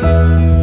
Música